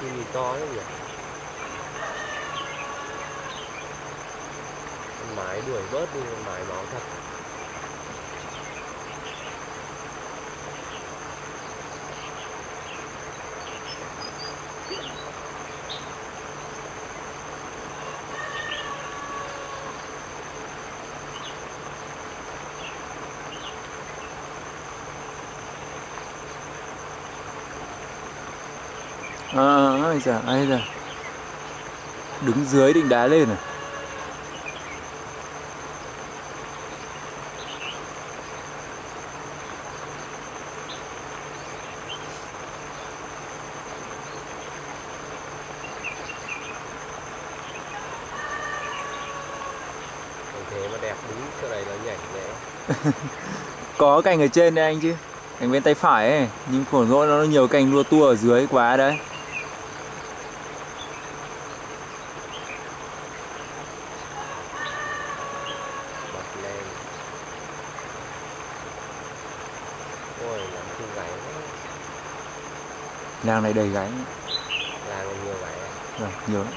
chim gì to lắm nhỉ? Con mái đuổi bớt đi con mái máu thật. À, ai da ai da đứng dưới định đá lên à? Thế mà đẹp đúng chỗ này nó nhảy nhẹ. Có cành ở trên đây anh chứ. Cành bên tay phải ấy. Nhưng khổ nỗi nó nhiều cành lua tua ở dưới quá đấy bật lên ôi lắm chung gáy quá làng này đầy gáy làng này nhiều gáy à? Vâng, nhiều lắm